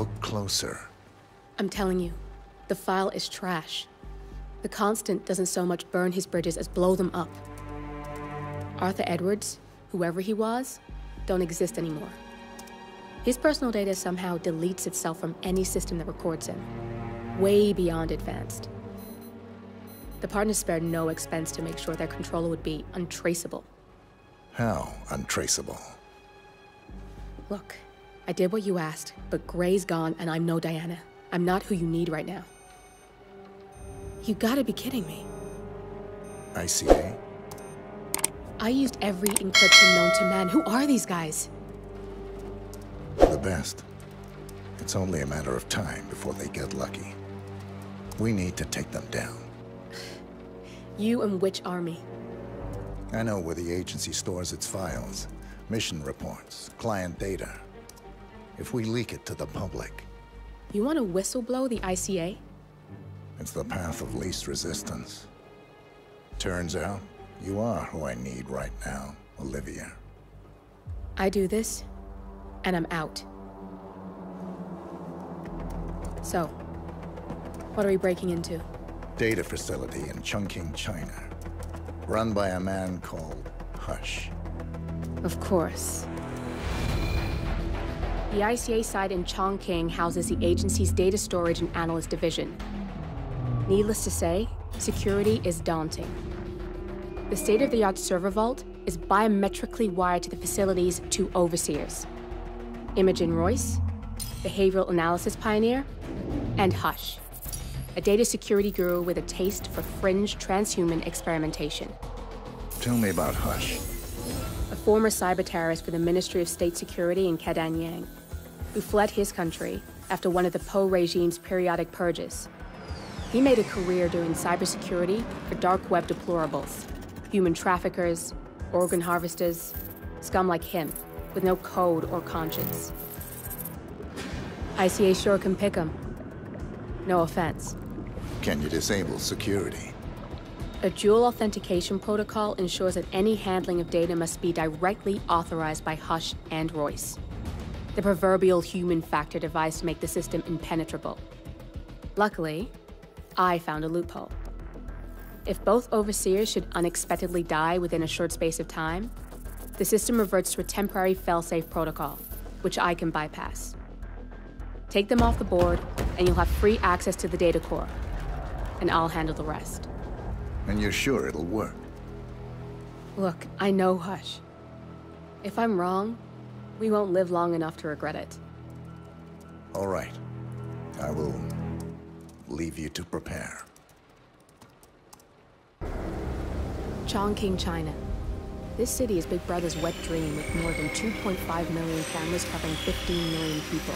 Look closer. I'm telling you, the file is trash. The Constant doesn't so much burn his bridges as blow them up. Arthur Edwards, whoever he was, don't exist anymore. His personal data somehow deletes itself from any system that records him, way beyond advanced. The partners spared no expense to make sure their controller would be untraceable. How untraceable? Look, I did what you asked, but Gray's gone and I'm no Diana. I'm not who you need right now. You gotta be kidding me. I see. Eh? I used every encryption known to man. Who are these guys? The best. It's only a matter of time before they get lucky. We need to take them down. You and which army? I know where the agency stores its files, mission reports, client data. If we leak it to the public... You want to whistleblow the ICA? It's the path of least resistance. Turns out, you are who I need right now, Olivia. I do this, and I'm out. So, what are we breaking into? Data facility in Chungking, China. Run by a man called Hush. Of course. The ICA site in Chongqing houses the agency's data storage and analyst division. Needless to say, security is daunting. The state-of-the-art server vault is biometrically wired to the facility's two overseers. Imogen Royce, behavioral analysis pioneer, and Hush, a data security guru with a taste for fringe transhuman experimentation. Tell me about Hush. A former cyber terrorist for the Ministry of State Security in Kedanyang, who fled his country after one of the Po regime's periodic purges. He made a career doing cybersecurity for dark web deplorables, human traffickers, organ harvesters, scum like him, with no code or conscience. ICA sure can pick 'em. No offense. Can you disable security? A dual authentication protocol ensures that any handling of data must be directly authorized by Hush and Royce. The proverbial human factor device to make the system impenetrable. Luckily, I found a loophole. If both overseers should unexpectedly die within a short space of time, the system reverts to a temporary failsafe protocol, which I can bypass. Take them off the board, and you'll have free access to the data core. And I'll handle the rest. And you're sure it'll work? Look, I know Hush. If I'm wrong, we won't live long enough to regret it. All right. I will leave you to prepare. Chongqing, China. This city is Big Brother's wet dream with more than 2.5 million cameras covering 15 million people.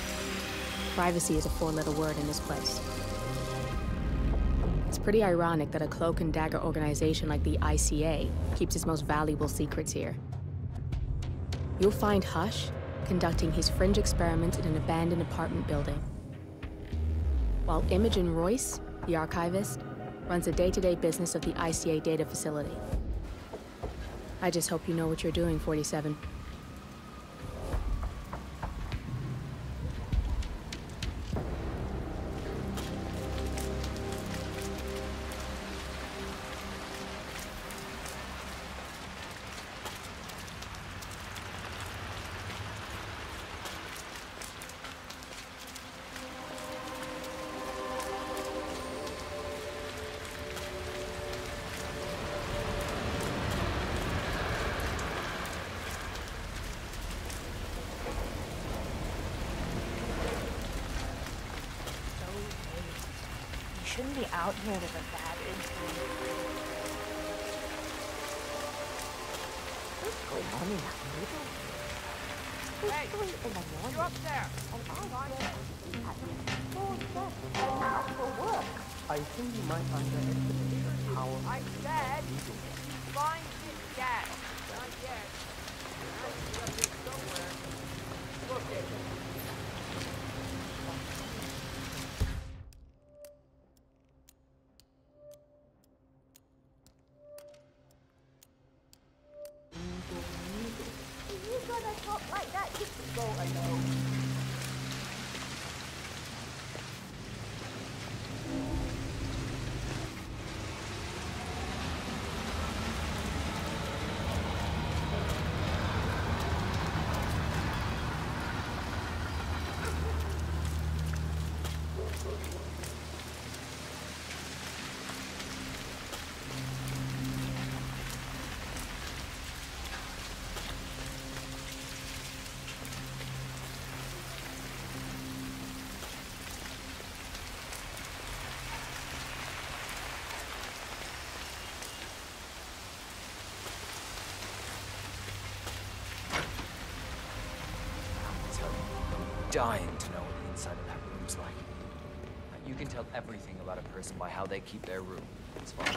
Privacy is a four-letter word in this place. It's pretty ironic that a cloak and dagger organization like the ICA keeps its most valuable secrets here. You'll find Hush conducting his fringe experiments in an abandoned apartment building. While Imogen Royce, the archivist, runs the day-to-day business of the ICA data facility. I just hope you know what you're doing, 47. dying to know you can tell everything about a person by how they keep their room. It's fine.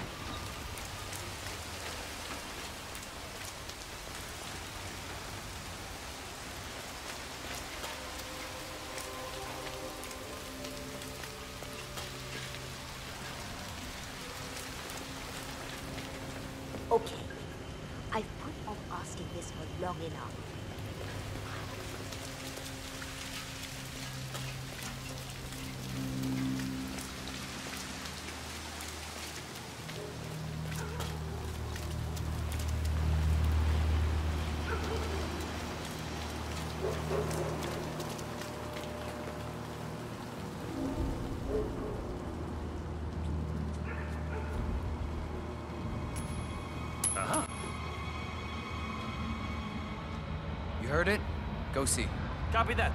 Go see. Copy that.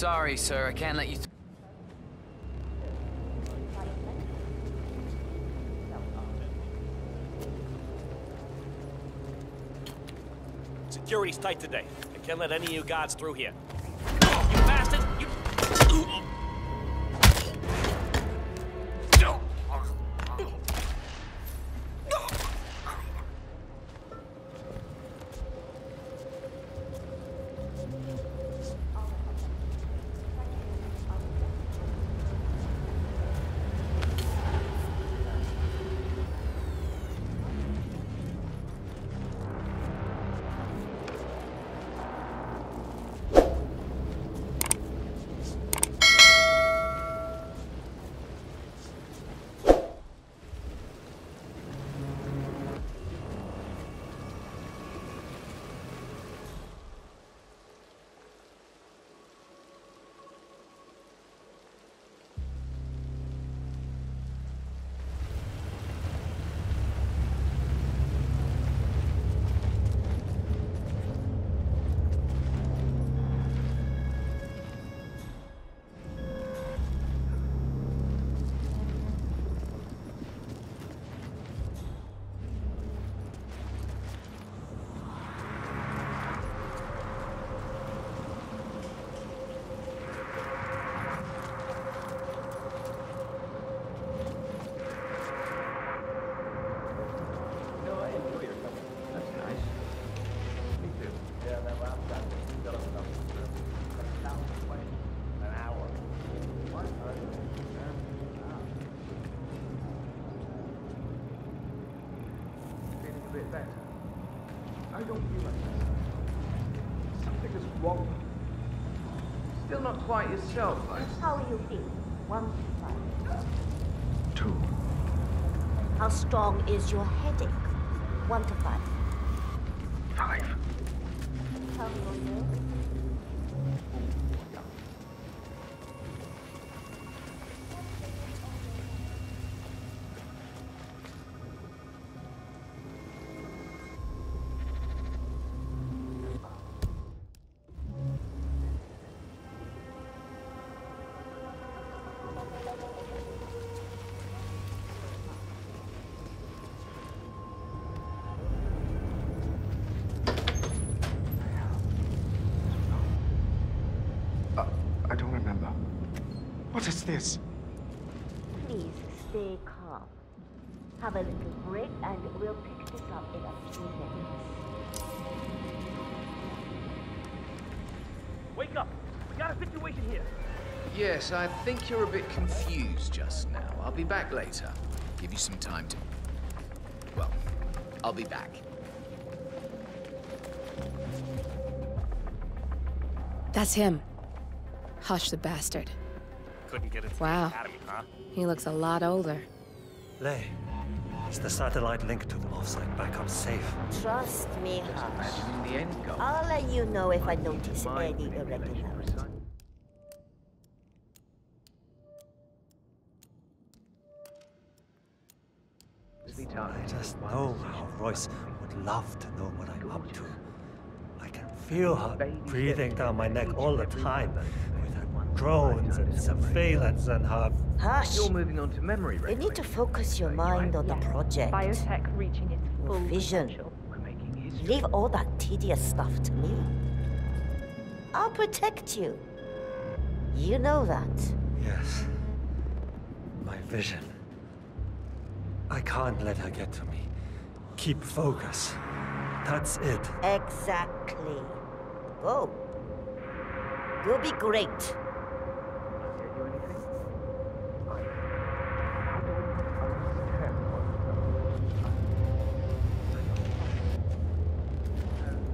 Sorry, sir. I can't let you. Security's tight today. I can't let any of you guards through here. Quite yourself, I How you feel? One five. Two. How strong is your this? Please stay calm. Have a little break and we'll pick this up in a few minutes. Wake up! We got a situation here. Yes, I think you're a bit confused just now. I'll be back later. Give you some time to. Well, I'll be back. That's him. Hush the bastard. Couldn't get into Wow. the academy, huh? He looks a lot older. Lay, is the satellite link to the offsite backup safe? Trust me, Hush. Imagine in the end goal. I'll let you know if I notice any irregularities. I just know how Royce would love to know what I'm up to. I can feel her breathing down my neck all the time with her drones and surveillance and her. Hush! You're moving on to memory You need to focus your mind on the project. Biotech reaching its full vision. potential. We're making history. Leave all that tedious stuff to me. I'll protect you. You know that. Yes. My vision. I can't let her get to me. Keep focus. That's it. Exactly. Go. You'll be great.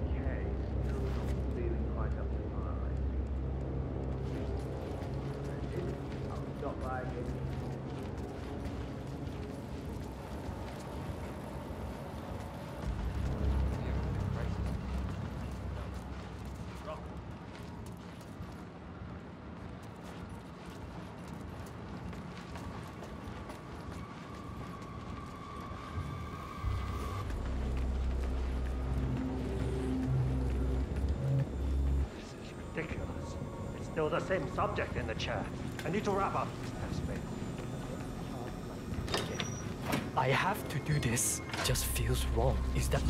Okay, still not feeling quite up to par. I'll stop by again. This is ridiculous. It's still the same subject in the chat. I need to wrap up. I have to do this. It just feels wrong. Is that.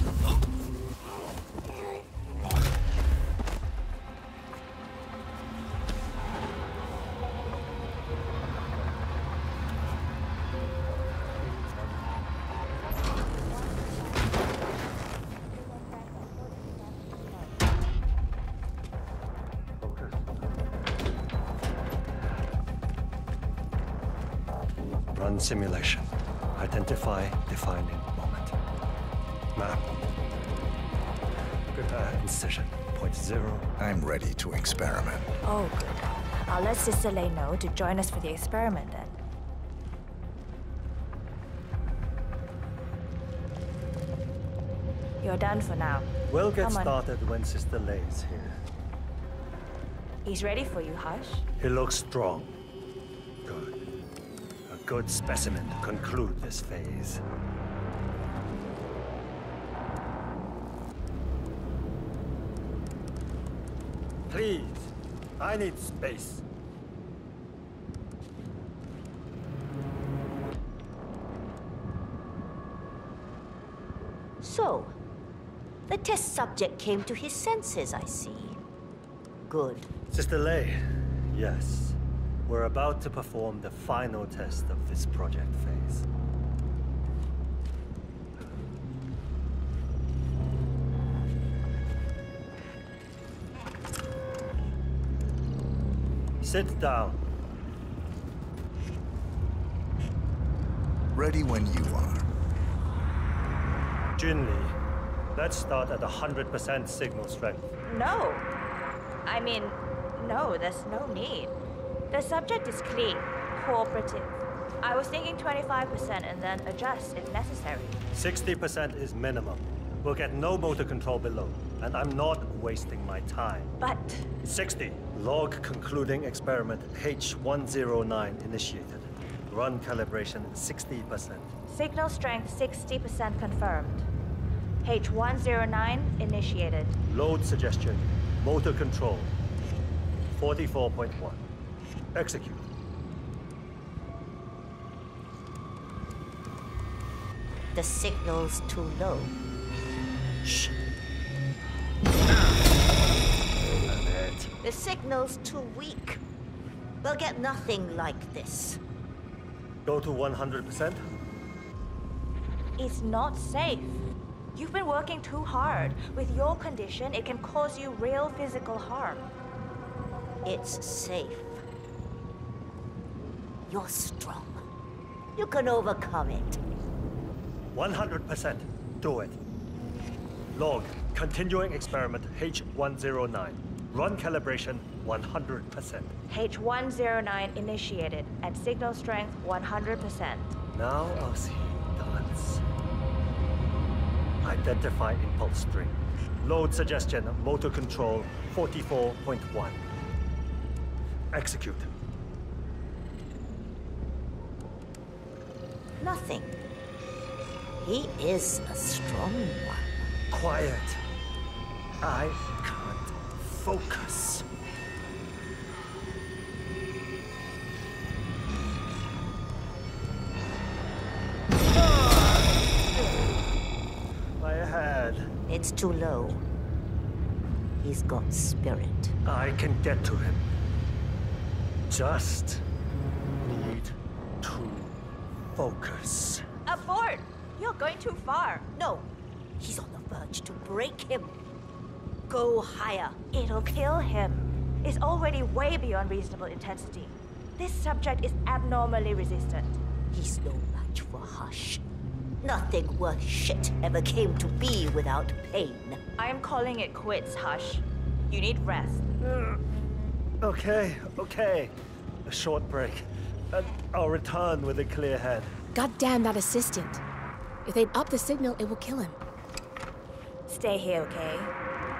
Simulation. Identify defining moment. Map. Prepare uh, incision. Point zero. I'm ready to experiment. Oh, good. I'll let Sister Lay know to join us for the experiment then. You're done for now. We'll get Come on. started when Sister Lay's here. He's ready for you, Hush. He looks strong. Good. Specimen to conclude this phase. Please, I need space. So, the test subject came to his senses, I see. Good. Sister Lay, yes. We're about to perform the final test of this project phase. Sit down. Ready when you are. Junli, let's start at 100% signal strength. No. I mean, no, there's no need. The subject is clean, cooperative. I was thinking 25% and then adjust if necessary. 60% is minimum. We'll get no motor control below, and I'm not wasting my time. But 60. Log concluding experiment H109 initiated. Run calibration 60%. signal strength 60% confirmed. H109 initiated. Load suggestion. Motor control. 44.1. Execute. The signal's too low. Shh. The signal's too weak. We'll get nothing like this. Go to 100%. It's not safe. You've been working too hard. With your condition, it can cause you real physical harm. It's safe. You're strong. You can overcome it. 100%. Do it. Log. Continuing experiment H109. Run calibration 100%. H109 initiated at signal strength 100%. Now I'll see dance. Identify impulse string. Load suggestion, motor control 44.1. Execute. Nothing. He is a strong one. Quiet. I can't focus. Ah! My head. It's too low. He's got spirit. I can get to him. Just focus. Abort! You're going too far. No, he's on the verge to break him. Go higher. It'll kill him. It's already way beyond reasonable intensity. This subject is abnormally resistant. He's no match for Hush. Nothing worth shit ever came to be without pain. I am calling it quits, Hush. You need rest. Okay, okay. A short break. And I'll return with a clear head. God damn that assistant. If they up the signal, it will kill him. Stay here, okay?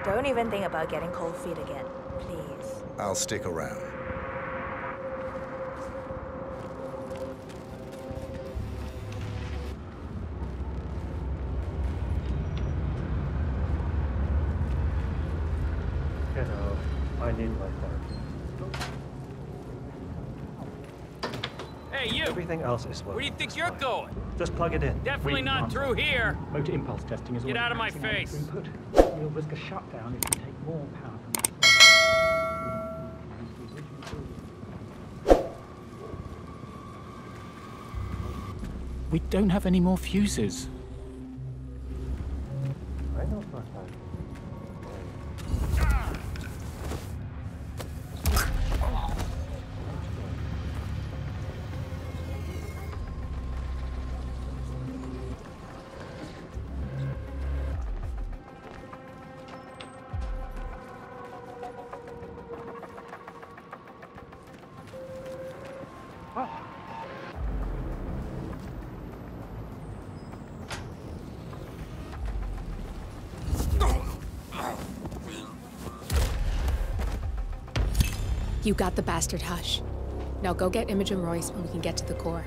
Don't even think about getting cold feet again, please. I'll stick around. Everything else is working. Where do you think you're fine. going? Just plug it in. Definitely not through here. Motor impulse testing is Get out of my face. Throughput. You'll risk a shutdown if you take more power from that. We don't have any more fuses. I know You got the bastard hush. Now go get Imogen Royce and we can get to the core.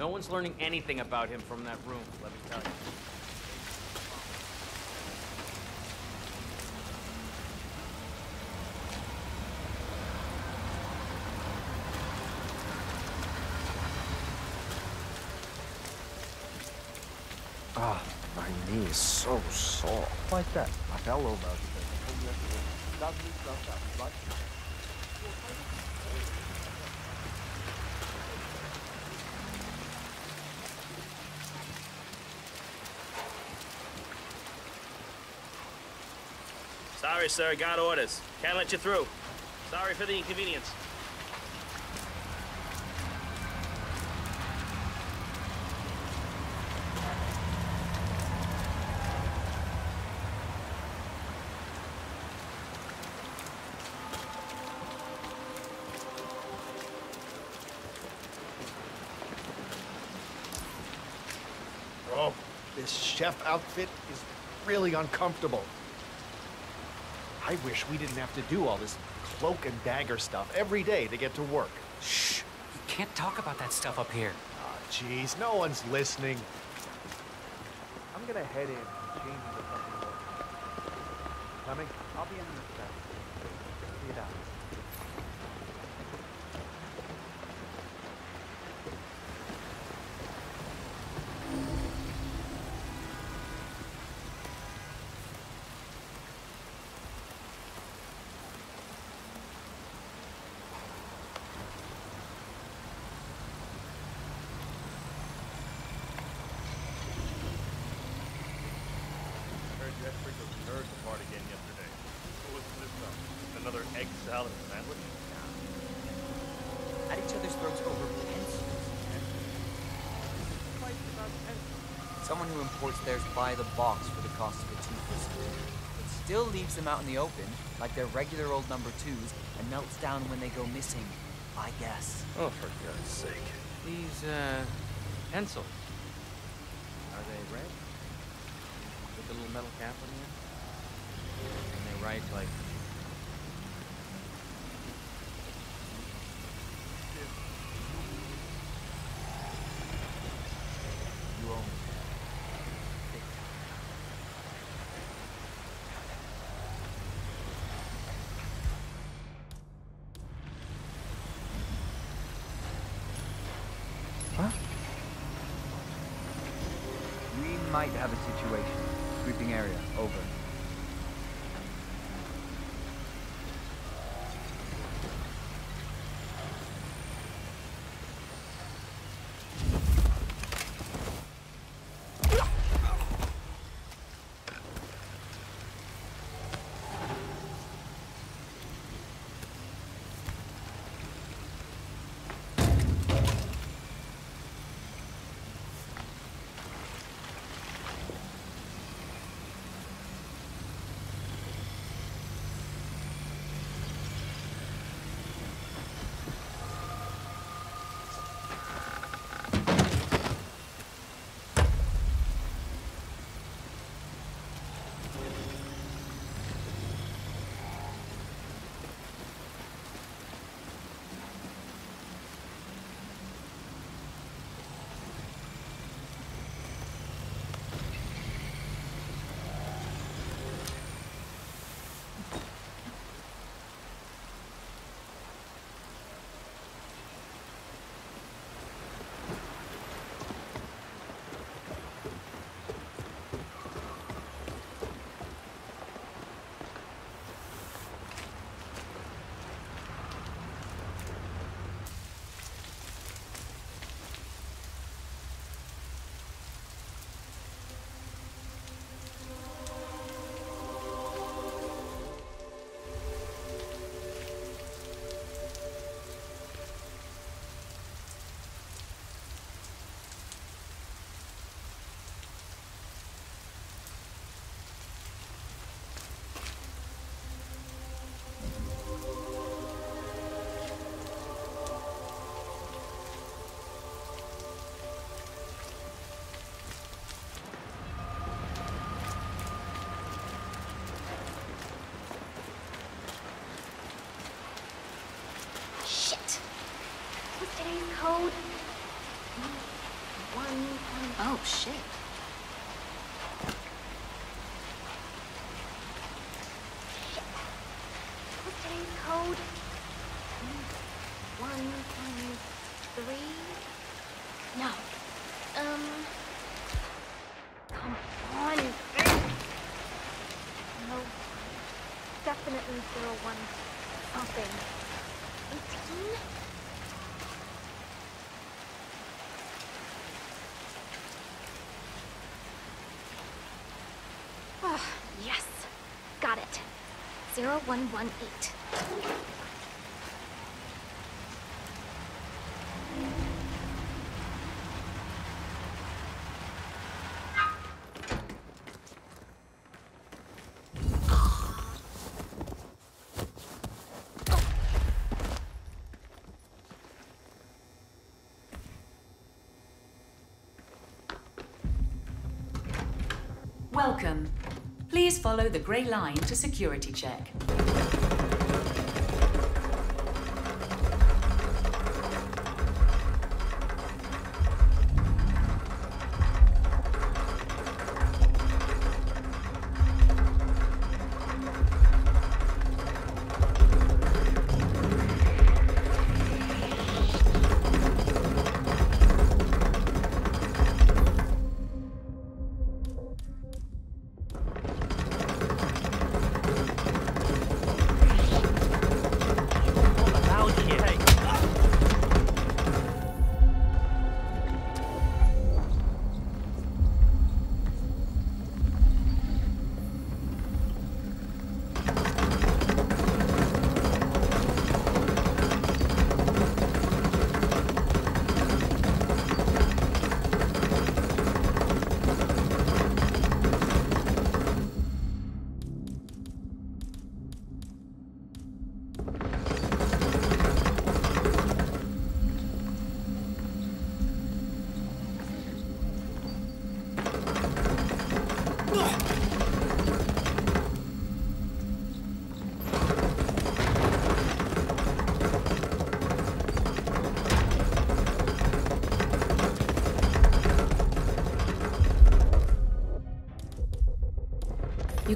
No one's learning anything about him from that room, let me tell you. Ah, my knee is so sore. Why's that? I fell over. Lovely stuff, that blood. Sorry, sir, got orders. Can't let you through. Sorry for the inconvenience. Oh, this chef outfit is really uncomfortable. I wish we didn't have to do all this cloak and dagger stuff every day to get to work. Shh! You can't talk about that stuff up here. Ah, jeez, no one's listening. I'm gonna head in and change more. Coming? I'll be in the. See you down. Heard Jeffrey was nerd apart again yesterday. What was this stuff? Another egg salad sandwich? At each other's throats over pencils. Fights about pencils. Someone who imports theirs by the box for the cost of a two-person It still leaves them out in the open, like they're regular old number twos, and melts down when they go missing. I guess. Oh, for God's sake. These, uh, pencils. right, like... You own Huh? We might have a Shit. What's today's code? One times three. No. Um. Come on. No. Definitely zero one something. 18? Ah, yes. Got it. 0118. Welcome. Please follow the grey line to security check.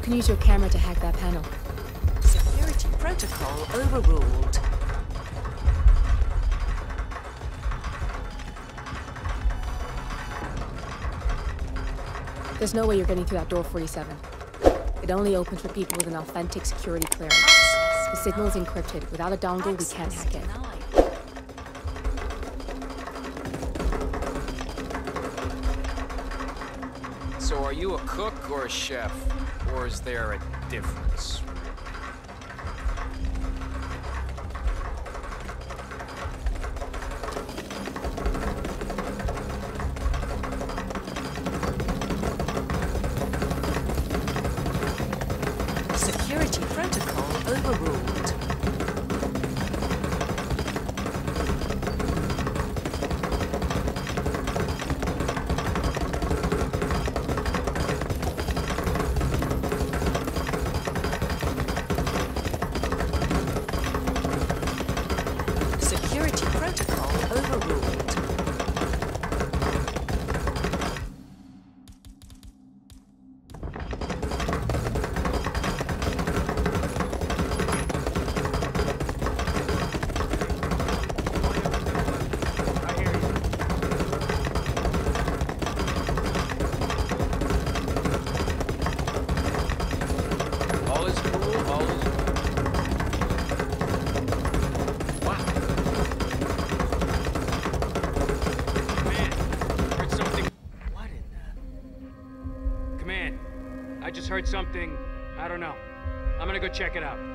can use your camera to hack that panel. Security protocol overruled. There's no way you're getting through that door 47. It only opens for people with an authentic security clearance. The signal is encrypted. Without a dongle, we can't hack it. So are you a cook or a chef? Or is there a difference? Something. I don't know. I'm gonna go check it out.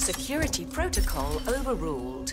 Security protocol overruled.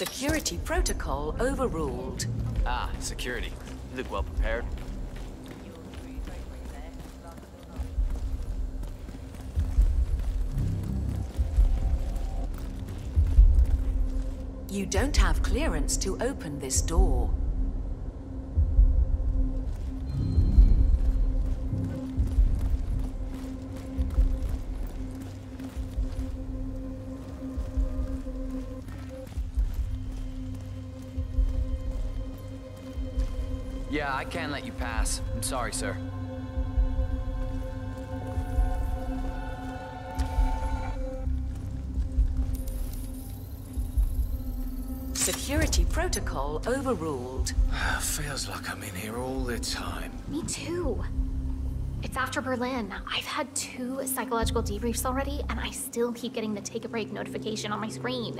Security protocol overruled. Ah, security. You look well prepared. You don't have clearance to open this door. I can't let you pass. I'm sorry, sir. Security protocol overruled. Feels like I'm in here all the time. Me too. It's after Berlin. I've had two psychological debriefs already, and I still keep getting the take a break notification on my screen.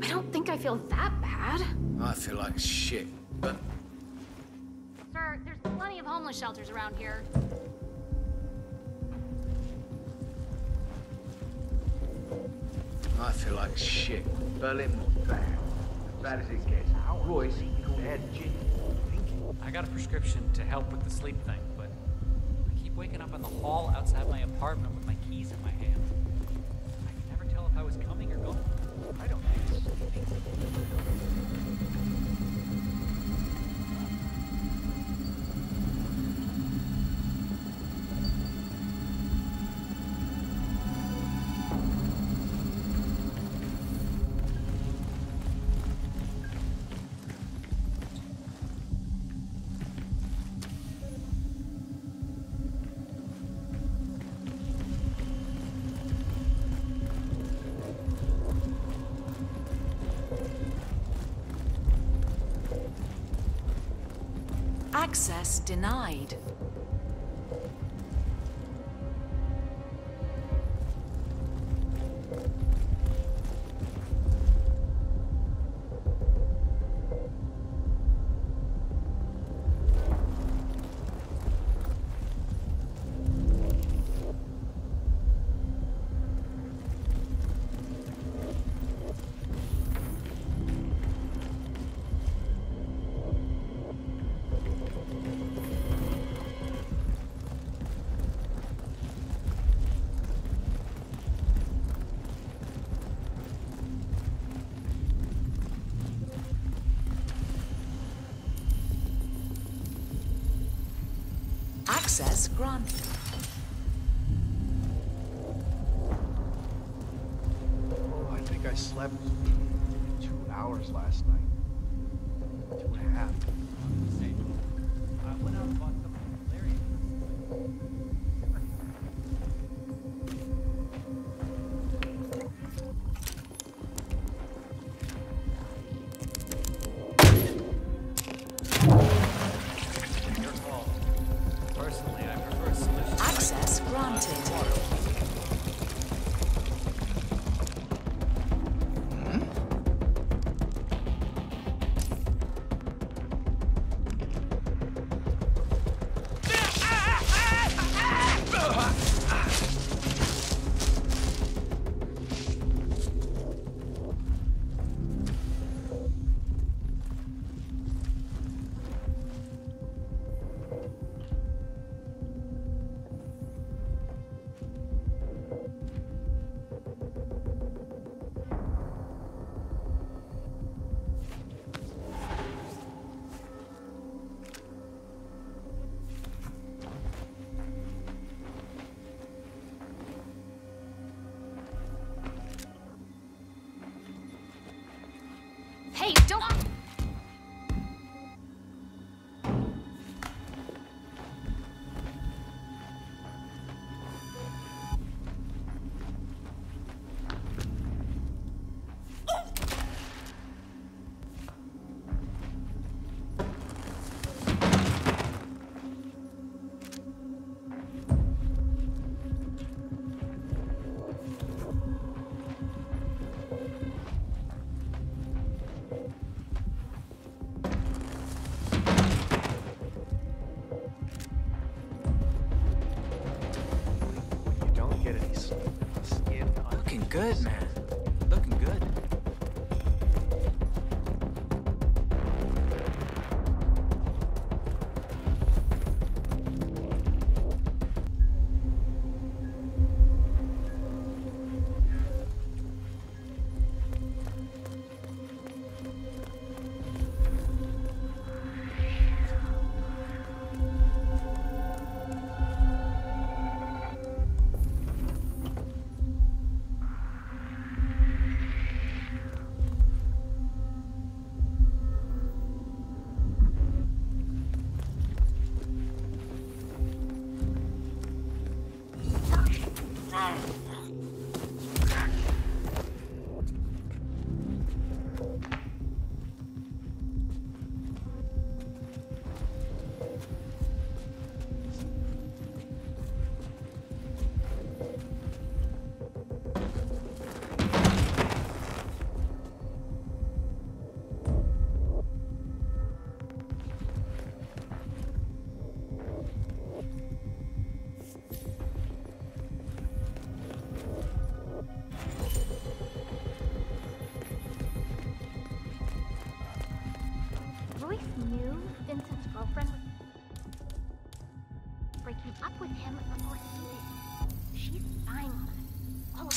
I don't think I feel that bad. I feel like shit, but shelters around here. I feel like shit. Berlin was bad. As bad as it gets. Royce, they had gin. I got a prescription to help with the sleep thing, but I keep waking up in the hall outside my apartment with my keys in my hand. Access denied.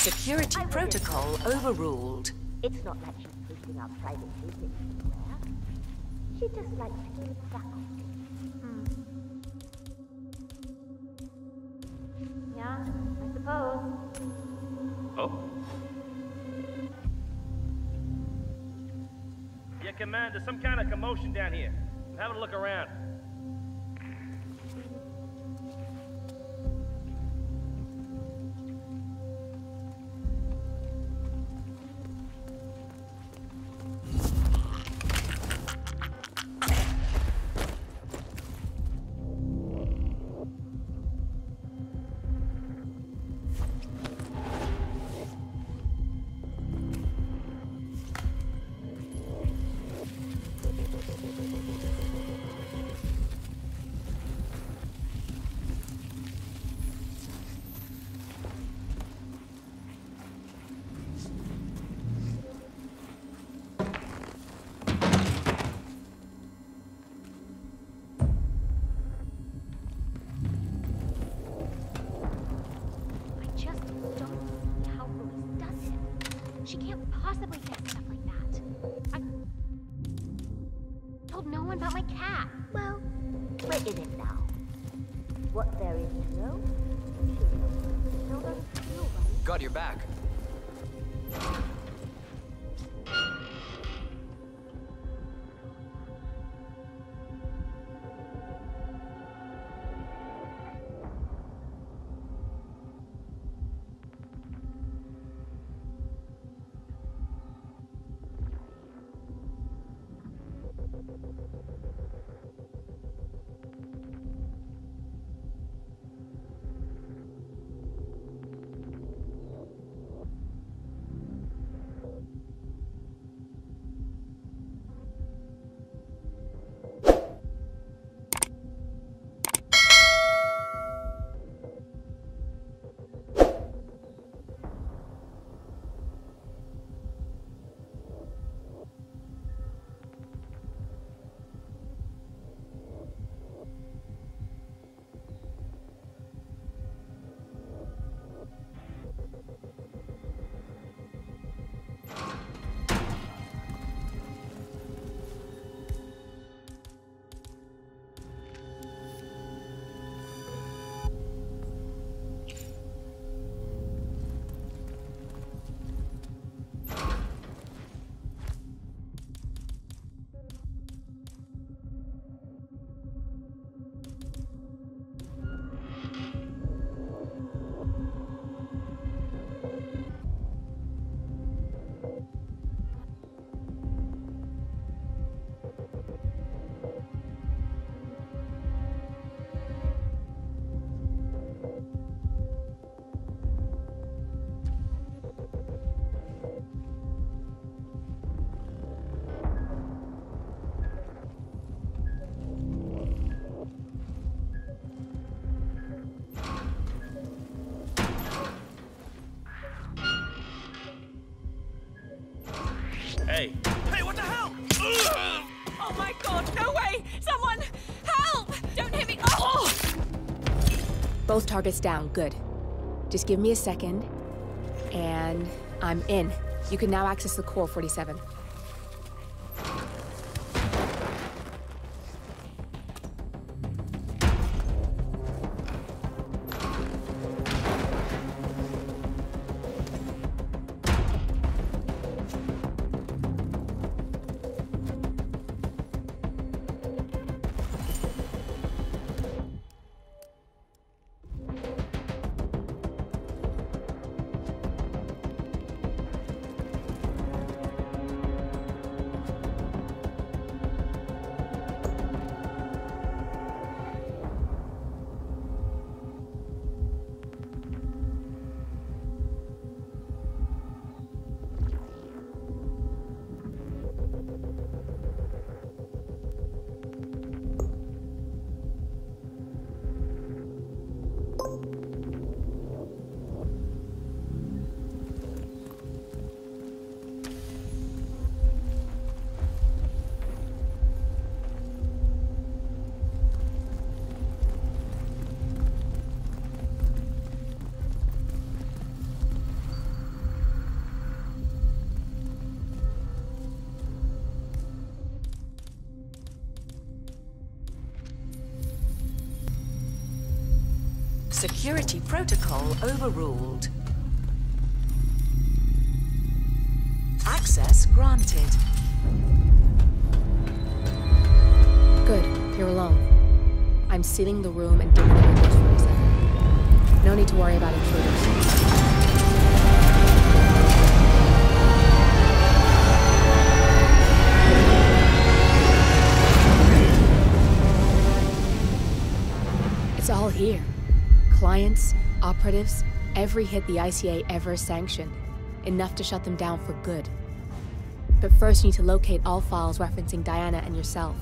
Security I will protocol overruled. It's not like she's boosting our private business anywhere. She just likes to keep faculty. Hmm. Yeah, I suppose. Oh? Yeah, Command, there's some kind of commotion down here. I'm having a look around. Your back. Both targets down. Good. Just give me a second. And I'm in. You can now access the core 47. Security protocol overruled. Access granted. Good, you're alone. I'm sealing the room and dimming the windows for a second. No need to worry about intruders. Operatives, every hit the ICA ever sanctioned. Enough to shut them down for good. But first you need to locate all files referencing Diana and yourself.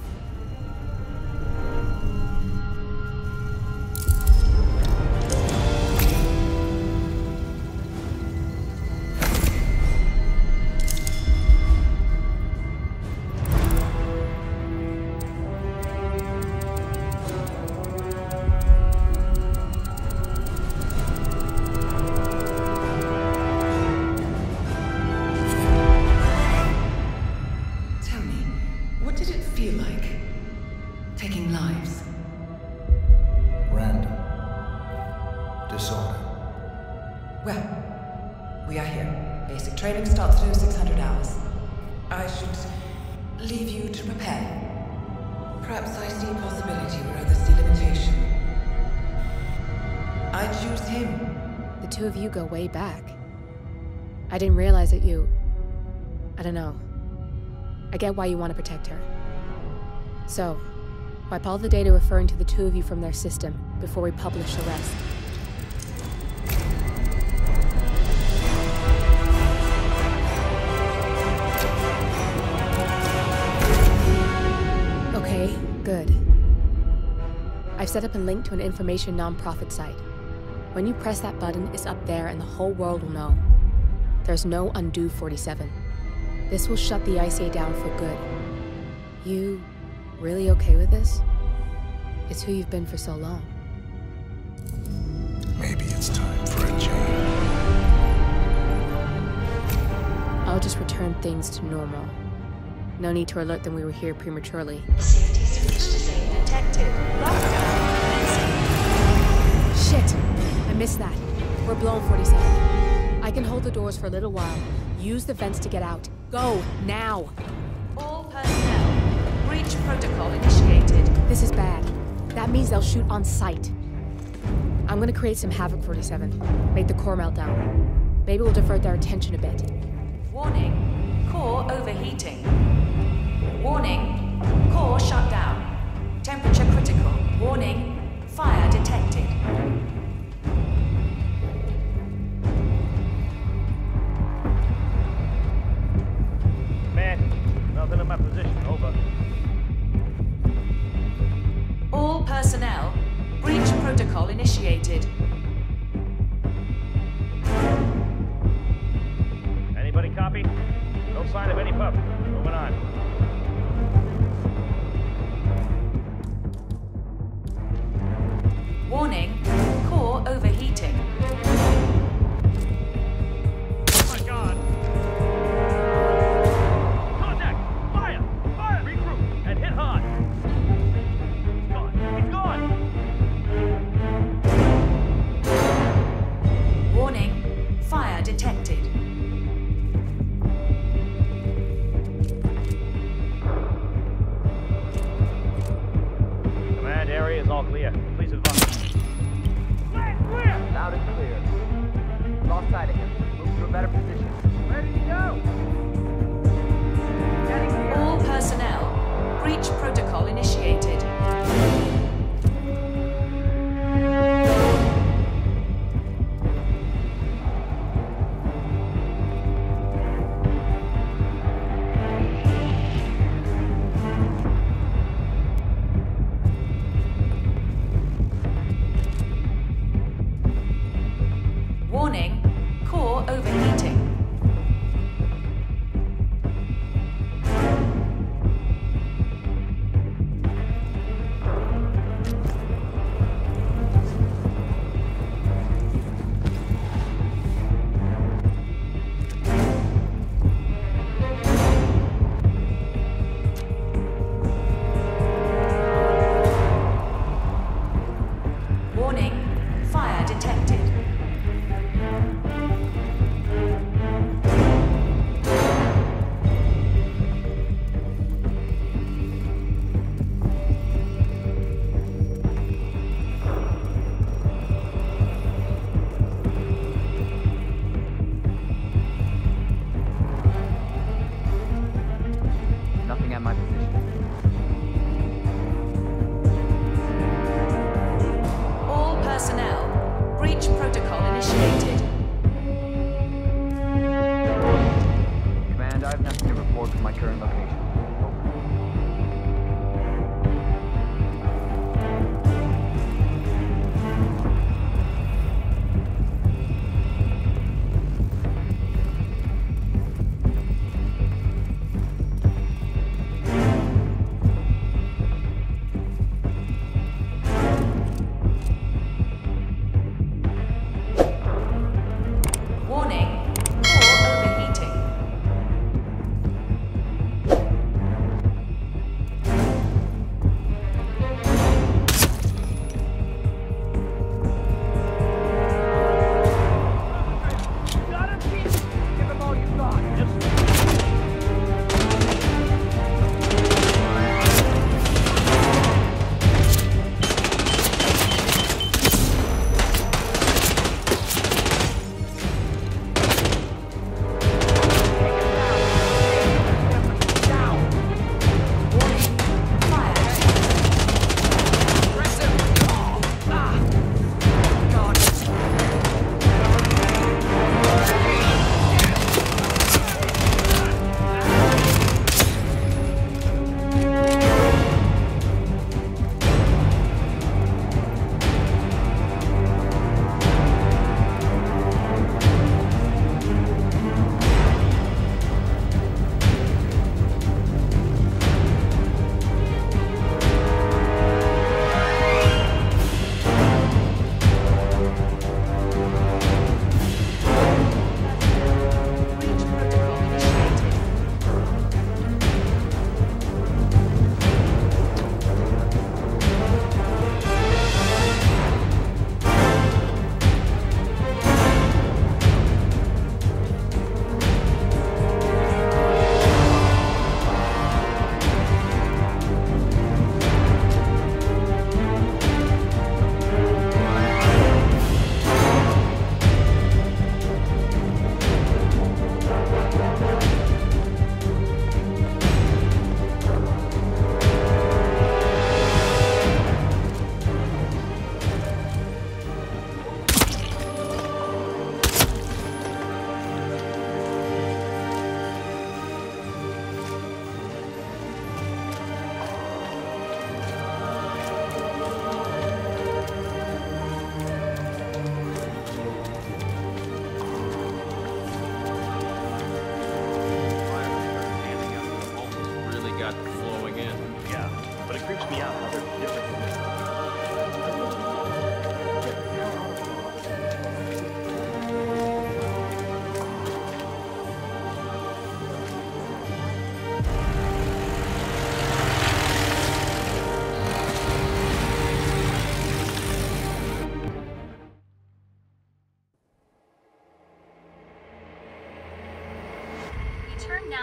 Way back. I didn't realize that you. I don't know. I get why you want to protect her. So, wipe all the data referring to the two of you from their system before we publish the rest. Okay, good. I've set up a link to an information nonprofit site. When you press that button, it's up there and the whole world will know. There's no undo 47. This will shut the ICA down for good. You really okay with this? It's who you've been for so long. Maybe it's time for a change. I'll just return things to normal. No need to alert them we were here prematurely. Safety switch Detected. Shit! I missed that. We're blown 47. I can hold the doors for a little while. Use the vents to get out. Go, now! All personnel. Breach protocol initiated. This is bad. That means they'll shoot on sight. I'm gonna create some havoc 47. Make the core melt down. Maybe we'll divert their attention a bit. Warning. Core overheating. Warning. Core shut down. Temperature critical. Warning. Fire detected. Personnel. Breach protocol initiated. Anybody copy? No sign of any pup.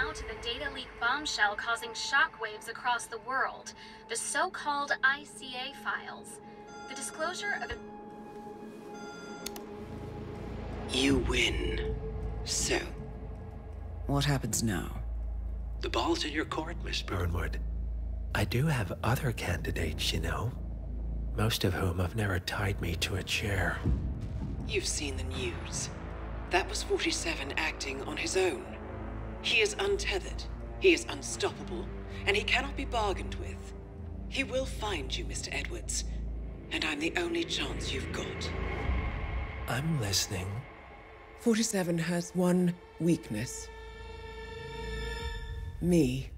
Now to the data leak bombshell causing shockwaves across the world, the so called ICA files. The disclosure of You win. So, what happens now? The ball's in your court, Miss Burnwood. I do have other candidates, you know. Most of whom have never tied me to a chair. You've seen the news. That was 47 acting on his own. He is untethered, he is unstoppable, and he cannot be bargained with. He will find you, Mr. Edwards, and I'm the only chance you've got. I'm listening. 47 has one weakness. Me.